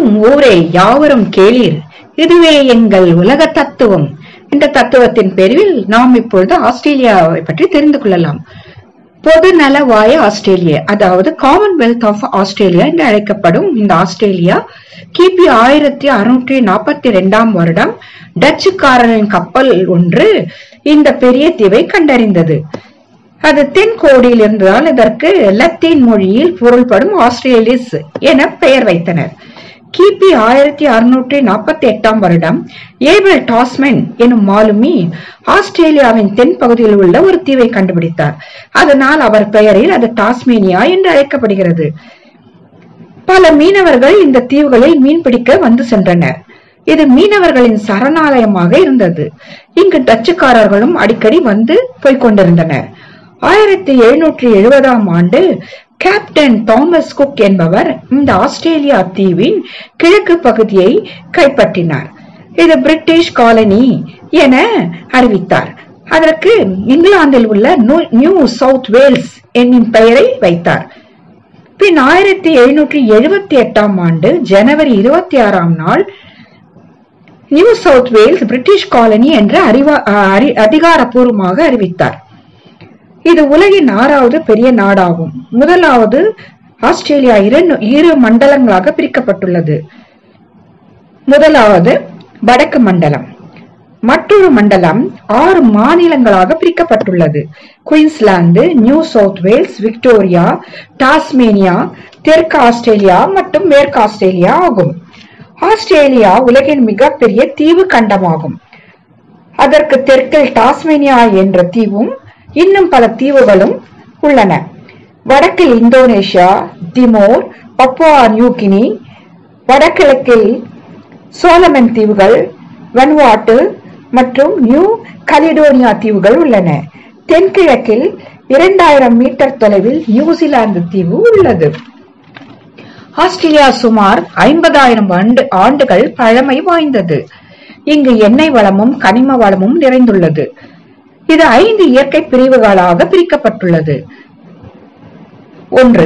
கேட்கும் ஊரே யாவரும் கேளீர். இதுவே எங்கள் உலக தத்துவம். இந்த தத்துவத்தின் பேரில் நாம் இப்பொழுது ஆஸ்திரேலியாவை பற்றி தெரிந்து கொள்ளலாம். பொது நலவாய ஆஸ்திரேலியா அதாவது காமன்வெல்த் ஆஃப் ஆஸ்திரேலியா என்று அழைக்கப்படும் இந்த ஆஸ்திரேலியா கிபி ஆயிரத்தி அறுநூற்றி நாற்பத்தி இரண்டாம் வருடம் டச்சுக்காரரின் கப்பல் ஒன்று இந்த பெரிய தீவை கண்டறிந்தது. அது தென்கோடியில் இருந்ததால் இதற்கு லத்தீன் மொழியில் பொருள்படும் ஆஸ்திரேலிஸ் என பெயர் வைத்தனர். கிபி ஆயிரத்தி அறுநூற்றி நாற்பத்தி எட்டாம் வருடம் ஏபிள் டாஸ்மென் எனும் மாலுமி ஆஸ்திரேலியாவின் தென்பகுதியில் உள்ள ஒரு தீவை கண்டுபிடித்தார். அதனால் அவர் பெயரில் அது டாஸ்மேனியா என்று அழைக்கப்படுகிறது. பல மீனவர்கள் இந்த தீவுகளில் மீன்பிடிக்க வந்து சென்றனர். இது மீனவர்களின் சரணாலயமாக இருந்தது. இங்கு டச்சுக்காரர்களும் அடிக்கடி வந்து போய்க் கொண்டிருந்தனர். ஆயிரத்தி எழுநூற்றி எழுபதாம் ஆண்டு கேப்டன் தாமஸ் குக் என்பவர் இந்த ஆஸ்திரேலியா தீவின் கிழக்கு பகுதியை கைப்பற்றினார். இது பிரிட்டிஷ் காலனி என அறிவித்தார். அதற்கு இங்கிலாந்தில் உள்ள நியூ சவுத் வேல்ஸ் என்னும் பெயரை வைத்தார். பின் ஆயிரத்தி எழுநூற்றி எழுபத்தி எட்டாம் ஆண்டு ஜனவரி இருபத்தி ஆறாம் நாள் New South Wales British colony என்று அறிவா அறி- அதிகாரப்பூர்வமாக அறிவித்தார். இது உலகின் ஆறாவது பெரிய நாடாகும். முதலாவது ஆஸ்திரேலியா இரண்டு இரு மண்டலங்களாக பிரிக்கப்பட்டுள்ளது. முதலாவது வடக்கு மண்டலம். மற்றொரு மண்டலம் ஆறு மாநிலங்களாக பிரிக்கப்பட்டுள்ளது. Queensland New South Wales Victoria Tasmania தெற்கு ஆஸ்திரேலியா மற்றும் மேற்கு ஆஸ்திரேலியா ஆகும். ஆஸ்திரேலியா உலகின் மிகப்பெரிய தீவு கண்டமாகும். அதற்கு தெற்கில் டாஸ்மேனியா என்ற தீவும் இன்னும் பல தீவுகளும் உள்ளன. வடக்கில் இந்தோனேஷியா திமோர் பப்புவா நியூகினி வடகிழக்கில் சோலமன் தீவுகள் வன்வாட்டு மற்றும் நியூ கலிடோனியா தீவுகள் உள்ளன. தென்கிழக்கில் இரண்டாயிரம் மீட்டர் தொலைவில் நியூசிலாந்து தீவு உள்ளது. ஆஸ்திரேலியா சுமார் ஐம்பதாயிரம் ஆண்டு ஆண்டுகள் பழமை வாய்ந்தது. இங்கு எண்ணெய் வளமும் கனிம வளமும் நிறைந்துள்ளது. இது ஐந்து இயற்கை பிரிவுகளாக பிரிக்கப்பட்டுள்ளது. ஒன்று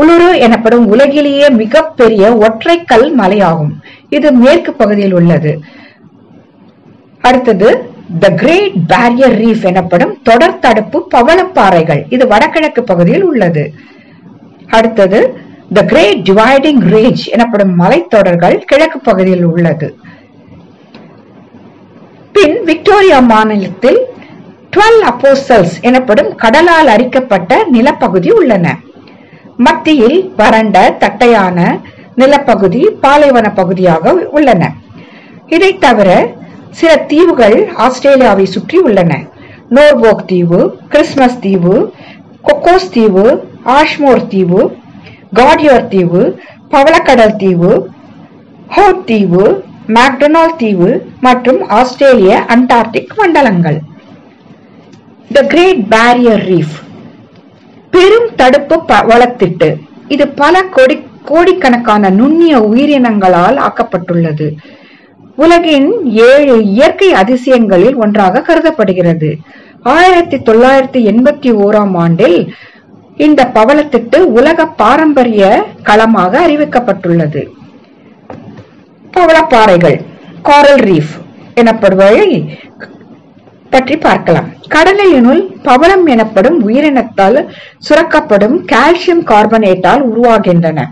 உளுரு எனப்படும் உலகிலேயே மிகப்பெரிய ஒற்றைக்கல் மலையாகும். இது மேற்கு பகுதியில் உள்ளது. அடுத்தது த கிரேட் பேரியர் ரீஃப் எனப்படும் தொடர் தடுப்பு பவளப்பாறைகள். இது வடகிழக்கு பகுதியில் உள்ளது. அடுத்தது த கிரேட் டிவைடிங் ரேஞ்ச் எனப்படும் மலைத்தொடர்கள் கிழக்கு பகுதியில் உள்ளது. பின் விக்டோரியா மாநிலத்தில் டுவெல் அப்போசல்ஸ் எனப்படும் கடலால் அரிக்கப்பட்ட நிலப்பகுதி உள்ளன. மத்தியில் வறண்ட தட்டையான நிலப்பகுதி பாலைவன பகுதியாக உள்ளன. இதை தவிர சில தீவுகள் ஆஸ்திரேலியாவை சுற்றி உள்ளன. நோர்போக் தீவு கிறிஸ்மஸ் தீவு கொக்கோஸ் தீவு ஆஷ்மோர் தீவு கார்டியோர் தீவு பவளக்கடல் தீவு ஹோட் தீவு மேக்டொனால் தீவு மற்றும் ஆஸ்திரேலிய அண்டார்டிக் மண்டலங்கள். த கிரேட் பேரியர் ரீஃப் பெரும் தடுப்பு வளர்த்திட்டு வளத்திட்டு. இது பல கோடி கோடிக்கணக்கான நுண்ணிய உயிரினங்களால் ஆக்கப்பட்டுள்ளது. உலகின் ஏழு இயற்கை அதிசயங்களில் ஒன்றாக கருதப்படுகிறது. ஆயிரத்தி தொள்ளாயிரத்தி எண்பத்தி ஓராம் ஆண்டில் இந்த பவளத்திட்டு உலக பாரம்பரிய களமாக அறிவிக்கப்பட்டுள்ளது. பவளப்பாறைகள் காரல் ரீஃப் எனப்படுவதை பற்றி பார்க்கலாம். கடலையினுள் பவளம் எனப்படும் உயிரினத்தால் சுரக்கப்படும் கால்சியம் கார்பனேட்டால் உருவாகின்றன.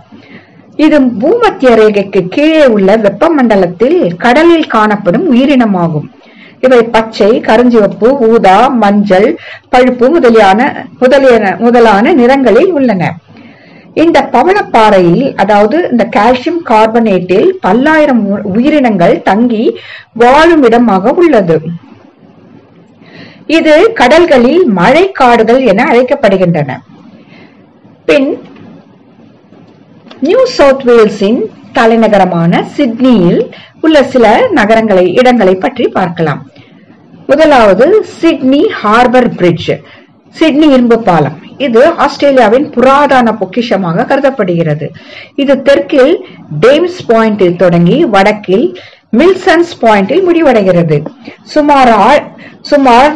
இது பூமத்திய ரேகைக்கு கீழே உள்ள வெப்பமண்டலத்தில் கடலில் காணப்படும் உயிரினமாகும். இவை பச்சை கருஞ்சிவப்பு ஊதா மஞ்சள் பழுப்பு முதலியான முதலியன முதலான நிறங்களில் உள்ளன. இந்த பவளப்பாறையில் அதாவது இந்த கால்சியம் கார்பனேட்டில் பல்லாயிரம் உ- உயிரினங்கள் தங்கி வாழும் இடமாக உள்ளது. இது கடல்களில் மழை காடுகள் என அழைக்கப்படுகின்றன. பின் நியூ சவுத் வேல்ஸின் தலைநகரமான சிட்னியில் உள்ள சில நகரங்களை இடங்களை பற்றி பார்க்கலாம். முதலாவது சிட்னி ஹார்பர் பிரிட்ஜ் சிட்னி இரும்பு பாலம். இது ஆஸ்திரேலியாவின் புராதன பொக்கிஷமாக கருதப்படுகிறது. இது தெற்கில் டேம்ஸ் பாயிண்டில் தொடங்கி வடக்கில் மில்சன்ஸ் பாயிண்டில் முடிவடைகிறது. சுமார் சுமார்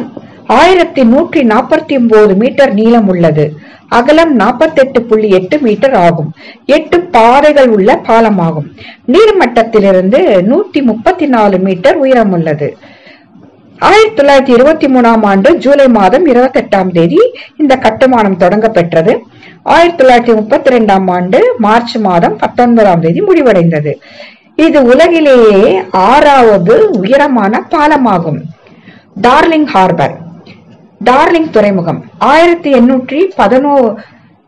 ஆயிரத்தி நூற்றி நாற்பத்தி ஒன்பது மீட்டர் நீளம் உள்ளது. அகலம் நாற்பத்தெட்டு புள்ளி எட்டு மீட்டர் ஆகும். எட்டு பாதைகள் உள்ள பாலமாகும். நீர்மட்டத்திலிருந்து நூத்தி முப்பத்தி நாலு மீட்டர் உயரம் உள்ளது. ஆயிரத்தி தொள்ளாயிரத்தி இருபத்தி மூணாம் ஆண்டு ஜூலை மாதம் இருபத்தி எட்டாம் தேதி இந்த கட்டுமானம் தொடங்கப்பெற்றது. ஆயிரத்தி தொள்ளாயிரத்தி முப்பத்தி ரெண்டாம் ஆண்டு மார்ச் மாதம் பத்தொன்பதாம் தேதி முடிவடைந்தது. இது உலகிலேயே ஆறாவது உயரமான பாலமாகும். Darling harbour. டார்லிங் துறைமுகம். ஆயிரத்தி எண்ணூற்றி பதினோ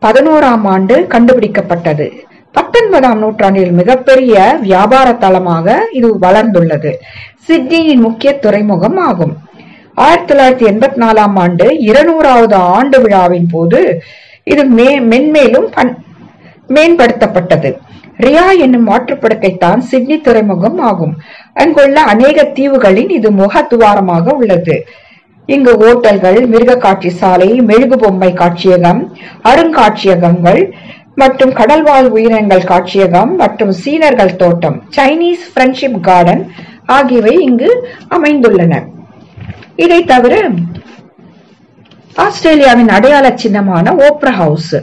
பதினோராம் ஆண்டு கண்டுபிடிக்கப்பட்டது. பத்தொன்பதாம் நூற்றாண்டில் மிகப்பெரிய வியாபார தளமாக இது வளர்ந்துள்ளது. சிட்னியின் முக்கிய துறைமுகம் ஆகும். ஆயிரத்தி தொள்ளாயிரத்தி எண்பத்தி நாலாம் ஆண்டு இருநூறாவது ஆண்டு விழாவின் போது இது மே மென்மேலும் மேம்படுத்தப்பட்டது. ரியா என்னும் மாற்றுப்படுக்கைத்தான் சிட்னி துறைமுகம் ஆகும். அங்குள்ள அநேக தீவுகளின் இது முகத்துவாரமாக உள்ளது. இங்கு ஓட்டல்கள் மிருக காட்சி சாலை மெழுகு பொம்மை காட்சியகம் அருங்காட்சியகங்கள் மற்றும் கடல்வாழ் உயிரினங்கள் காட்சியகம் மற்றும் சீனர்கள் தோட்டம் சைனீஸ் ஃப்ரெண்ட்ஷிப் கார்டன் ஆகியவை இங்கு அமைந்துள்ளன. இதை தவிர ஆஸ்திரேலியாவின் அடையாள சின்னமான ஓப்ரா ஹவுஸ்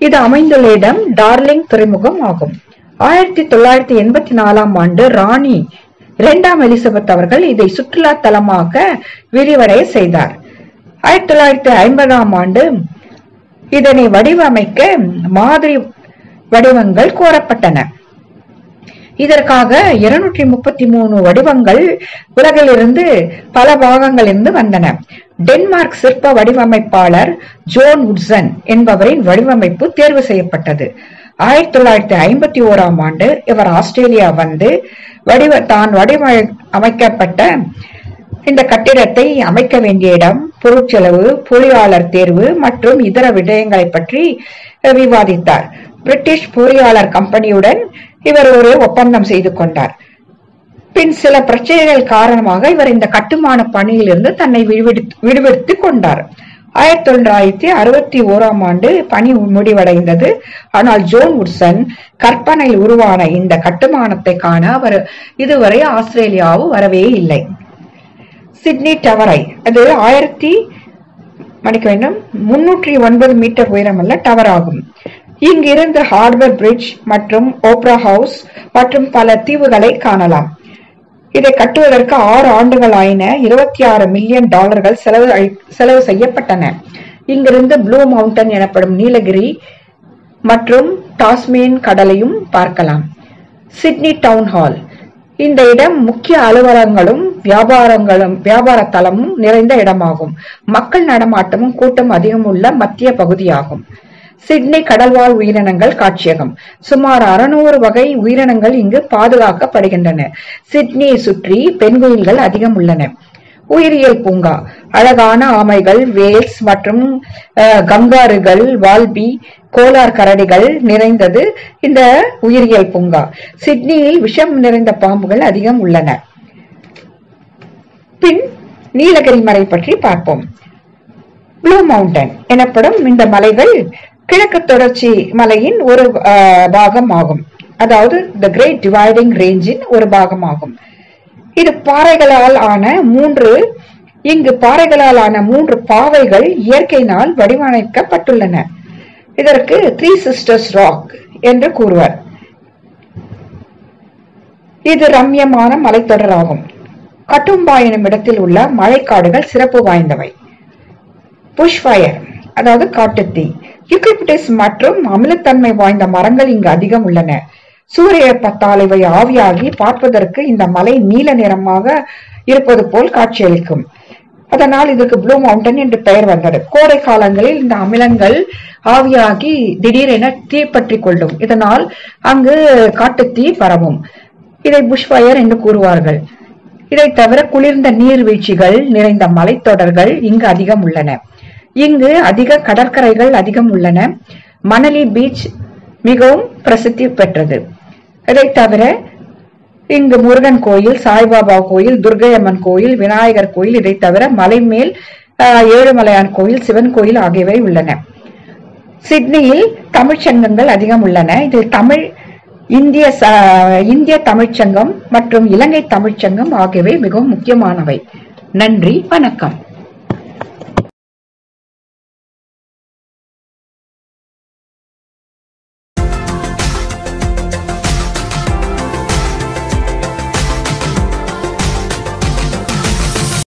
இது அமைந்துள்ள இடம் டார்லிங் துறைமுகம் ஆகும். ஆயிரத்தி தொள்ளாயிரத்தி எண்பத்தி நாலாம் ஆண்டு ராணி இரண்டாம் எலிசபெத் அவர்கள் இதை சுற்றுலா தலமாக விரிவடைய செய்தார். ஆயிரத்தி தொள்ளாயிரத்தி ஐம்பதாம் ஆண்டு இதனை வடிவமைக்க மாதிரி வடிவங்கள் கோரப்பட்டன. இதற்காக இருநூற்றி முப்பத்தி மூணு வடிவங்கள் உலகிலிருந்து பல பாகங்களிலிருந்து வந்தன. டென்மார்க் சிற்ப வடிவமைப்பாளர் ஜோன் உட்சன் என்பவரின் வடிவமைப்பு தேர்வு செய்யப்பட்டது. ஆயிரத்தி தொள்ளாயிரத்தி ஐம்பத்தி ஓராம் ஆண்டு இவர் ஆஸ்திரேலியா வந்து வடிவ தான் வடிவமைக்கப்பட்ட இந்த கட்டிடத்தை அமைக்க வேண்டிய இடம் பொருட்செலவு பொறியாளர் தேர்வு மற்றும் இதர விடயங்களை பற்றி விவாதித்தார். பிரிட்டிஷ் பொறியாளர் கம்பெனியுடன் இவர் ஒரு ஒப்பந்தம் செய்து கொண்டார். பின் சில பிரச்சனைகள் காரணமாக இவர் இந்த கட்டுமான பணியிலிருந்து தன்னை விடுவித்து- விடுவித்துக் கொண்டார். ஆயிரத்தி தொள்ளாயிரத்தி அறுபத்தி ஓராம் ஆண்டு பணி முடிவடைந்தது. ஆனால் ஜோன் உட்சன் கற்பனையில் உருவான இந்த கட்டுமானத்தை காண அவர் இதுவரை ஆஸ்திரேலியாவும் வரவே இல்லை. சிட்னி டவரை அது ஆயிரத்தி மணிக்க வேண்டும் முன்னூற்றி ஒன்பது மீட்டர் உயரமுள்ள டவர் ஆகும் இங்கிருந்து ஹார்பர் பிரிட்ஜ் மற்றும் ஓப்ரா ஹவுஸ் மற்றும் பல தீவுகளை காணலாம். இதை கட்டுவதற்கு ஆறு ஆண்டுகள் ஆயின. இருபத்தி ஆறு மில்லியன் டாலர்கள் செலவு செலவு செய்யப்பட்டன. இங்கிருந்து ப்ளூ மவுண்டன் எனப்படும் நீலகிரி மற்றும் டாஸ்மேன் கடலையும் பார்க்கலாம். சிட்னி டவுன் ஹால் இந்த இடம் முக்கிய அலுவலகங்களும் வியாபாரங்களும் வியாபார தளமும் நிறைந்த இடமாகும். மக்கள் நடமாட்டமும் கூட்டம் அதிகம் உள்ள மத்திய பகுதியாகும். சிட்னி கடல்வாழ் உயிரினங்கள் காட்சியகம். சுமார் அறுநூறு வகை உயிரினங்கள் இங்கு பாதுகாக்கப்படுகின்றன. சிட்னியை சுற்றி பெண்குயில்கள் அதிகம் உள்ளன உயிரியல் பூங்கா அழகான ஆமைகள் வேல்ஸ் மற்றும் கங்காறுகள் வால்பி கோலார் கரடிகள் நிறைந்தது இந்த உயிரியல் பூங்கா. சிட்னியில் விஷம் நிறைந்த பாம்புகள் அதிகம் உள்ளன. பின் நீலகிரி மலை பற்றி பார்ப்போம். ப்ளூ மவுண்டன் எனப்படும் இந்த மலைகள் கிழக்கு தொடர்ச்சி மலையின் ஒரு பாகம் ஆகும் அதாவது த கிரேட் டிவைடிங் ரேஞ்சின் ஒரு பாகம் ஆகும் இது பாறைகளால் ஆன மூன்று இங்கு பாறைகளால் ஆன மூன்று பாவைகள் இயற்கையினால் வடிவமைக்கப்பட்டுள்ளன. இதற்கு த்ரீ சிஸ்டர்ஸ் ராக் என்று கூறுவர். இது ரம்யமான மலைத்தொடராகும். கட்டும்பா எனும் இடத்தில் உள்ள மழைக்காடுகள் சிறப்பு வாய்ந்தவை. புஷ்ஃபயர் அதாவது காட்டுத்தீ. யூக்கலிப்டஸ் மற்றும் அமிலத்தன்மை வாய்ந்த மரங்கள் இங்கு அதிகம் உள்ளன. சூரிய வெப்பத்தால் இவை ஆவியாகி பார்ப்பதற்கு இந்த மலை நீல நிறமாக இருப்பது போல் காட்சியளிக்கும். அதனால் இதற்கு ப்ளூ மவுண்டன் என்று பெயர் வந்தது. கோடை காலங்களில் இந்த அமிலங்கள் ஆவியாகி திடீரென தீப்பற்றிக் கொள்ளும். இதனால் அங்கு காட்டுத்தீ பரவும். இதை புஷ்ஃபயர் என்று கூறுவார்கள். இதை தவிர குளிர்ந்த நீர்வீழ்ச்சிகள் நிறைந்த மலைத்தொடர்கள் இங்கு அதிகம் உள்ளன. இங்கு அதிக கடற்கரைகள் அதிகம் உள்ளன. மணலி பீச் மிகவும் பிரசித்தி பெற்றது. இதை தவிர இங்கு முருகன் கோயில் சாய்பாபா கோயில் துர்க்கையம்மன் கோயில் விநாயகர் கோயில் இதை தவிர மலை மேல் ஏழுமலையான் கோயில் சிவன் கோயில் ஆகியவை உள்ளன. சிட்னியில் தமிழ்ச்சங்கங்கள் அதிகம் உள்ளன. இதில் தமிழ் இந்திய ச- இந்திய தமிழ்ச்சங்கம் மற்றும் இலங்கை தமிழ்ச்சங்கம் ஆகியவை மிகவும் முக்கியமானவை. நன்றி வணக்கம்.